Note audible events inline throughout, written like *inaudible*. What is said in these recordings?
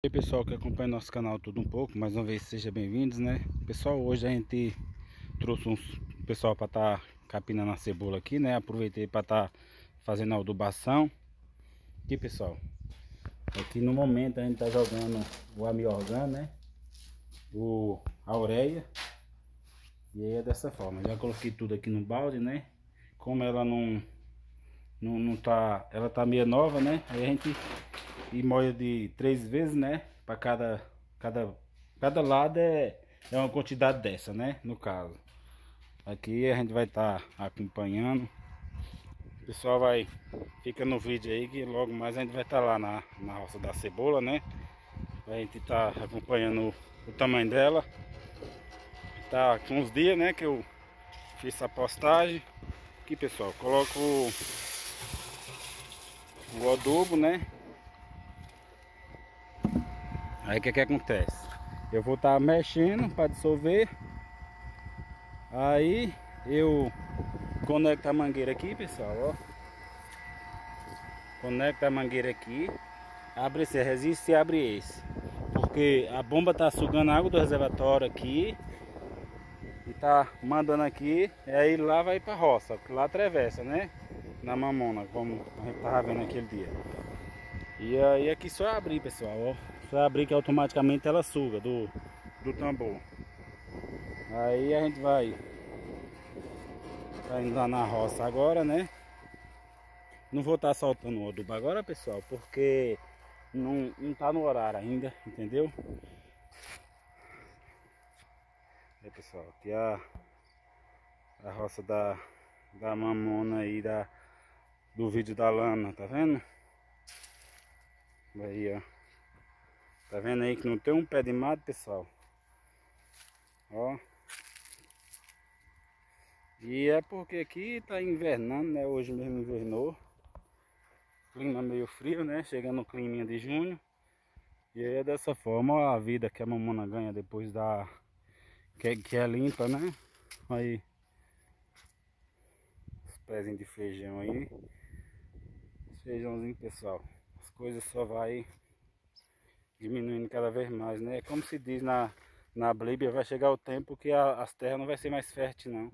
E aí pessoal que acompanha nosso canal tudo um pouco, mais uma vez sejam bem-vindos, né? Pessoal, hoje a gente trouxe um pessoal para estar tá capinando a cebola aqui, né? Aproveitei para estar tá fazendo a adubação. Aqui pessoal, aqui no momento a gente está jogando o amiorgan, né? O a ureia. E aí é dessa forma, já coloquei tudo aqui no balde, né? Como ela não, não, não tá, ela tá meio nova, né? Aí a gente e moia de três vezes, né? Para cada, cada, cada lado é, é uma quantidade dessa, né? No caso. Aqui a gente vai estar tá acompanhando. O pessoal vai, fica no vídeo aí que logo mais a gente vai estar tá lá na, na roça da cebola, né? A gente tá acompanhando o, o tamanho dela. Tá com uns dias, né? Que eu fiz essa postagem. Aqui pessoal, coloco o adubo, né? Aí o que que acontece? Eu vou estar tá mexendo para dissolver. Aí eu conecto a mangueira aqui, pessoal, ó. Conecto a mangueira aqui. Abre esse resiste e abre esse. Porque a bomba tá sugando água do reservatório aqui. E tá mandando aqui. E aí lá vai pra roça. Lá atravessa, né? Na mamona, como a gente tava vendo aquele dia. E aí aqui só abrir, pessoal, ó. Só abrir que automaticamente ela suga do, do tambor. Aí a gente vai tá indo lá na roça agora, né? Não vou estar tá soltando o adubo agora, pessoal, porque não, não tá no horário ainda, entendeu? Aí, pessoal, aqui a, a roça da, da mamona aí, da, do vídeo da lana, tá vendo? Aí, ó. Tá vendo aí que não tem um pé de mato, pessoal? Ó. E é porque aqui tá invernando, né? Hoje mesmo invernou. Clima meio frio, né? Chegando no clima de junho. E aí é dessa forma a vida que a mamona ganha depois da... Que, que é limpa, né? Aí. Os pezinhos de feijão aí. Feijãozinho, pessoal. As coisas só vai diminuindo cada vez mais, né? Como se diz na, na Bíblia, vai chegar o tempo que a, as terras não vai ser mais fértil, não.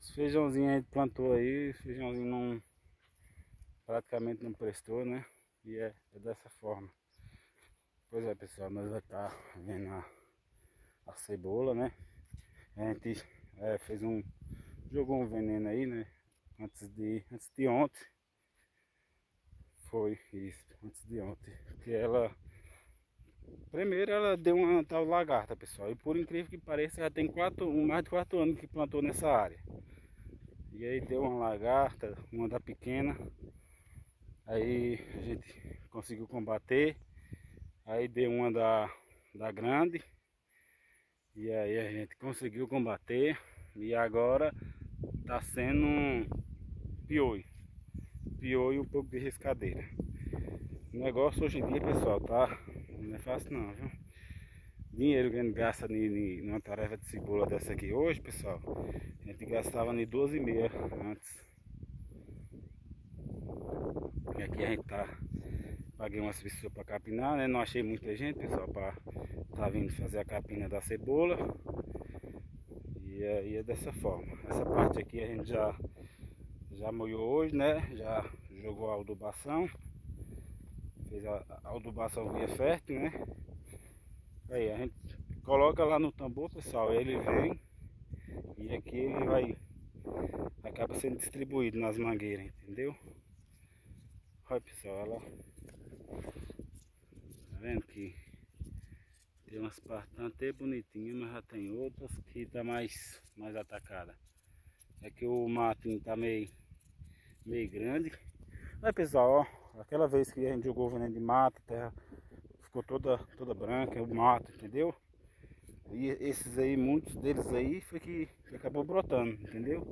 Os feijãozinhos a gente plantou aí, feijãozinho não praticamente não prestou, né? E é, é dessa forma. Pois é, pessoal, nós vamos estar tá vendo a, a cebola, né? A gente é, fez um jogou um veneno aí, né? Antes de antes de ontem. Foi isso, antes de ontem, Primeiro ela deu uma tal lagarta, pessoal. E por incrível que pareça, já tem quatro, mais de quatro anos que plantou nessa área. E aí deu uma lagarta, uma da pequena. Aí a gente conseguiu combater. Aí deu uma da, da grande. E aí a gente conseguiu combater. E agora tá sendo pioi. Pioi e um pouco de riscadeira. O negócio hoje em dia, pessoal, tá não é fácil não, viu? Dinheiro que a gente gasta numa tarefa de cebola dessa aqui hoje, pessoal, a gente gastava em 12,5 antes. E aqui a gente tá paguei umas pessoas para capinar, né? Não achei muita gente, pessoal, para tá vindo fazer a capina da cebola. E é, e é, dessa forma. Essa parte aqui a gente já já molhou hoje, né? Já jogou a adubação. Fez a, a adubação via fértil, né? Aí a gente coloca lá no tambor, pessoal, ele vem e aqui ele vai acaba sendo distribuído nas mangueiras, entendeu? Olha pessoal, olha lá. Tá vendo que tem umas partes até bonitinhas, mas já tem outras que tá mais, mais atacada. É que o matinho tá meio, meio grande. Olha pessoal, ó. Aquela vez que a gente jogou veneno de mata, a terra ficou toda, toda branca, o mato, entendeu? E esses aí, muitos deles aí, foi que, que acabou brotando, entendeu?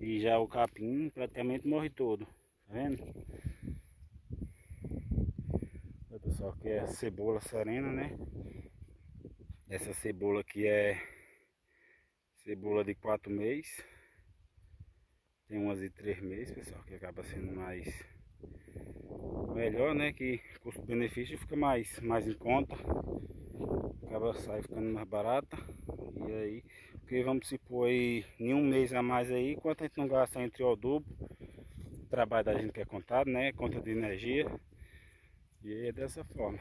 E já o capim praticamente morre todo, tá vendo? Olha pessoal, aqui é cebola serena, né? Essa cebola aqui é cebola de 4 meses. Tem umas de 3 meses, pessoal, que acaba sendo mais melhor, né? Que custo-benefício fica mais, mais em conta. Acaba sai ficando mais barata. E aí, porque vamos supor aí, em um mês a mais aí, quanto a gente não gasta entre o dobro, o trabalho da gente que é contado, né? Conta de energia. E aí é dessa forma.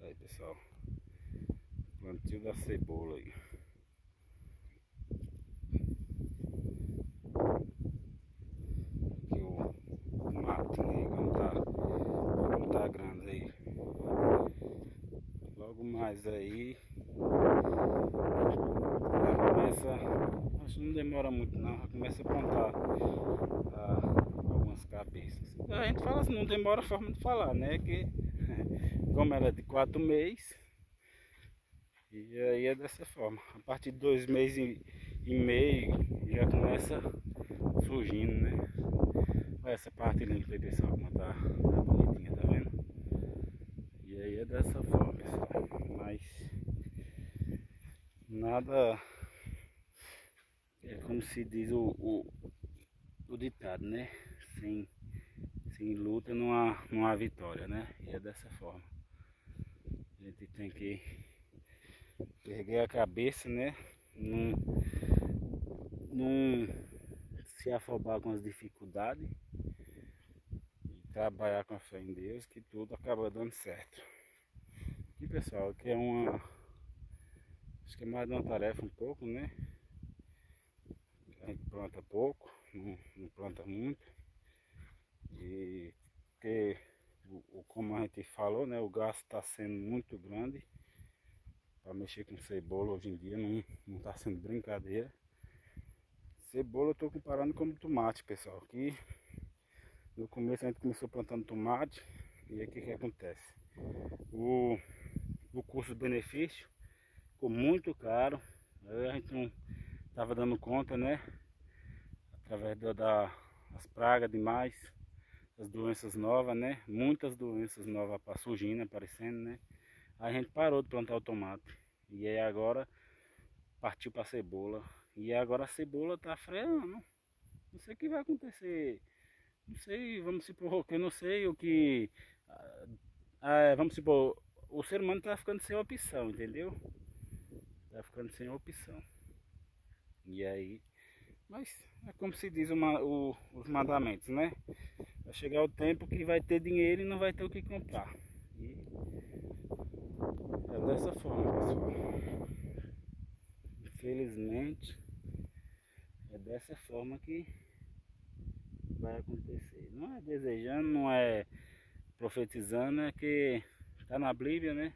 Aí pessoal, plantio da cebola aí. Mais aí. Já começa, acho que não demora muito não, já começa a plantar ah, algumas cabeças. A gente fala assim, não demora a forma de falar, né? Que *laughs* como ela é de quatro meses, e aí é dessa forma. A partir de dois meses e, e meio já começa surgindo, né? Olha essa parte linda aí pessoal, como tá, tá bonitinha, tá vendo? E aí é dessa forma, mas nada é como se diz o, o, o ditado, né? Sem, sem luta não há, não há vitória, né? E é dessa forma. A gente tem que erguer a cabeça, né? Não, não se afobar com as dificuldades e trabalhar com a fé em Deus que tudo acaba dando certo. Aqui pessoal, aqui é uma. Acho que é mais de uma tarefa um pouco, né? A gente planta pouco, não, não planta muito. E porque o, como a gente falou, né? O gasto está sendo muito grande. Para mexer com cebola hoje em dia não está sendo brincadeira. Cebola eu estou comparando com tomate, pessoal. Aqui no começo a gente começou plantando tomate. E aí o que, que acontece? O o custo-benefício ficou muito caro. A gente não estava dando conta, né? Através da, da, das pragas demais, as doenças novas, né? Muitas doenças novas surgindo, aparecendo, né? a gente parou de plantar o tomate. E aí agora partiu para cebola. E agora a cebola tá freando. Não sei o que vai acontecer. Não sei, vamos supor, eu não sei o que. Ah, vamos supor, o ser humano tá ficando sem opção, entendeu? Tá ficando sem opção. E aí, mas é como se diz uma, o, os mandamentos, né? Vai chegar o tempo que vai ter dinheiro e não vai ter o que comprar. E é dessa forma, pessoal. Infelizmente, é dessa forma que vai acontecer. Não é desejando, não é profetizando, é que Tá na Bíblia, né?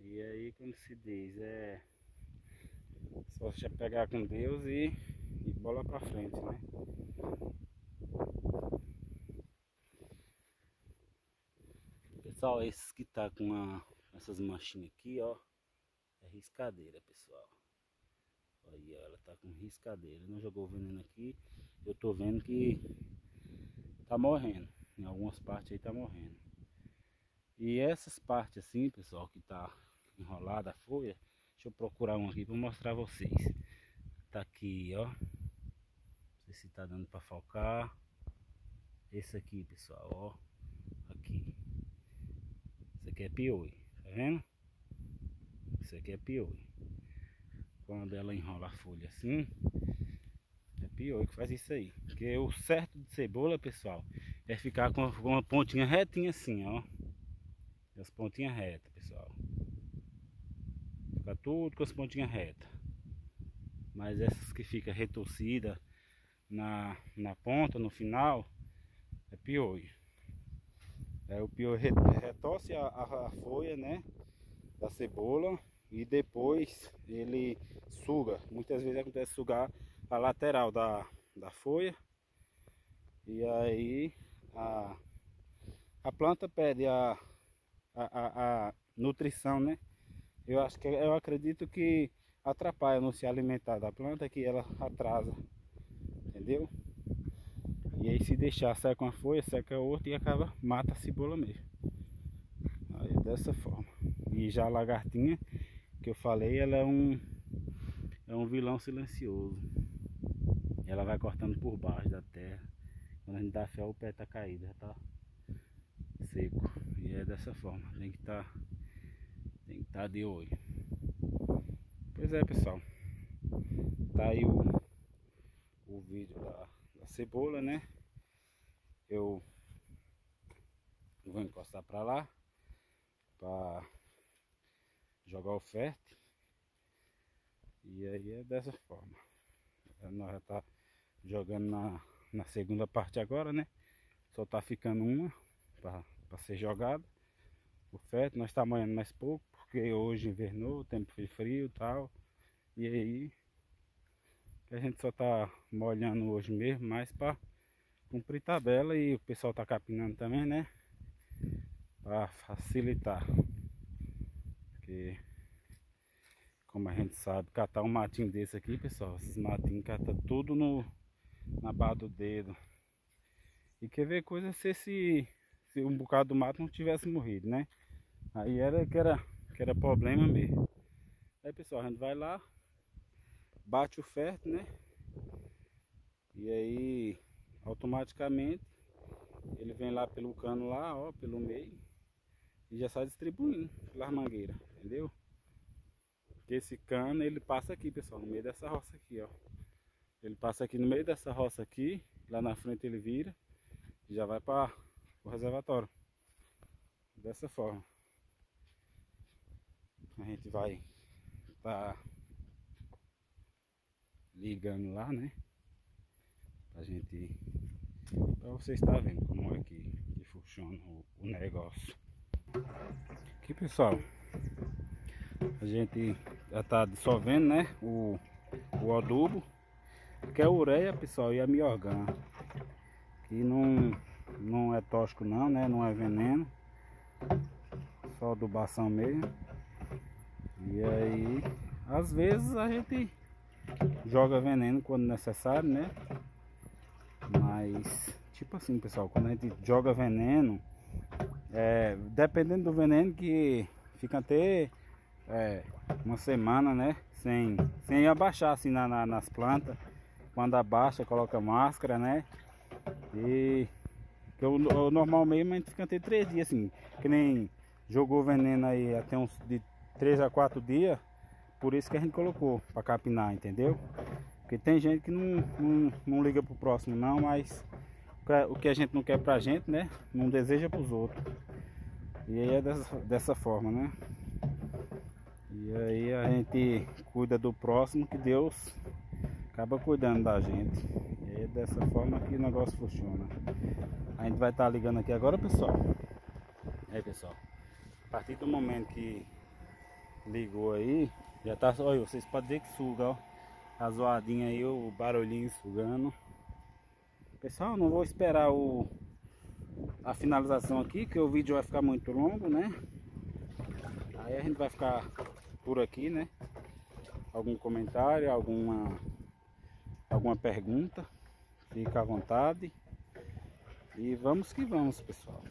E aí, como se diz, é só você pegar com Deus e, e bola pra frente, né? Pessoal, esses que tá com a, essas manchinhas aqui, ó, é riscadeira, pessoal. Aí ela tá com riscadeira, não jogou veneno aqui. Eu tô vendo que tá morrendo. Em algumas partes aí tá morrendo. E essas partes assim, pessoal, que tá enrolada a folha, deixa eu procurar um aqui para mostrar a vocês. Tá aqui, ó. Não sei se tá dando para focar. Esse aqui, pessoal, ó. Aqui. Esse aqui é pioi, tá vendo? Esse aqui é pioi. Quando ela enrola a folha assim, é pior que faz isso aí. Porque o certo de cebola, pessoal, é ficar com uma pontinha retinha assim, ó as pontinhas retas, pessoal. Fica tudo com as pontinhas retas. Mas essas que fica retorcida na, na ponta, no final, é pior. É, o pior retorce a, a, a folha, né? Da cebola e depois ele suga. Muitas vezes acontece sugar a lateral da, da folha. E aí a, a planta perde a, a, a, a nutrição, né? Eu acho que eu acredito que atrapalha no se alimentar da planta que ela atrasa, entendeu? E aí se deixar seca uma folha, seca a outra e acaba mata a cebola mesmo. Aí dessa forma. E já a lagartinha que eu falei, ela é um é um vilão silencioso. ela vai cortando por baixo da terra. Quando a gente dá fé, o pé tá caído, já tá seco. E é dessa forma, tem que estar tá, tem que estar tá de olho. Pois é, pessoal. Tá aí o, o vídeo da, da cebola, né? Eu vou encostar para lá para jogar o fértil. E aí é dessa forma. Nós já tá jogando na, na segunda parte agora, né? Só tá ficando uma para ser jogada. O fértil nós tá molhando mais pouco, porque hoje invernou, o tempo foi frio e tal. E aí a gente só tá molhando hoje mesmo, mais para cumprir tabela e o pessoal tá capinando também, né? Para facilitar. Porque como a gente sabe, catar um matinho desse aqui, pessoal, esses matinhos cata tudo no na barra do dedo. E quer ver coisa se esse se um bocado do mato não tivesse morrido, né? Aí era que era que era problema mesmo. Aí, pessoal, a gente vai lá, bate o fértil, né? E aí automaticamente ele vem lá pelo cano lá, ó, pelo meio e já sai distribuindo pelas mangueiras, entendeu? Porque esse cano ele passa aqui, pessoal, no meio dessa roça aqui, ó. Ele passa aqui no meio dessa roça aqui, lá na frente ele vira e já vai para o reservatório. Dessa forma. A gente vai tá ligando lá, né? Pra gente. Pra vocês estar vendo como é que, que funciona o, o negócio. Aqui pessoal. A gente já tá dissolvendo, né? O, o adubo. Que é a ureia, pessoal, e a miorgã. Que não, não é tóxico não, né? Não é veneno. Só adubação mesmo. E aí, às vezes a gente joga veneno quando necessário, né? Mas, tipo assim, pessoal, quando a gente joga veneno, é, dependendo do veneno que fica até é, uma semana, né? Sem, sem abaixar assim na, na, nas plantas. Quando abaixa, coloca máscara, né? E que o, o normal mesmo a gente fica até três dias assim, que nem jogou veneno aí até uns de três a quatro dias, por isso que a gente colocou para capinar, entendeu? Porque tem gente que não, não, não liga pro próximo não, mas o que a gente não quer pra gente, né? Não deseja pros outros. E aí é dessa, dessa forma, né? E aí a gente cuida do próximo que Deus acaba cuidando da gente. E é dessa forma que o negócio funciona. A gente vai estar tá ligando aqui agora, pessoal. Aí, pessoal. A partir do momento que ligou aí, já tá, olha, vocês podem ver que suga, ó. A zoadinha aí, o barulhinho sugando. Pessoal, não vou esperar o a finalização aqui, que o vídeo vai ficar muito longo, né? Aí a gente vai ficar por aqui, né? Algum comentário, alguma alguma pergunta, fica à vontade. E vamos que vamos, pessoal.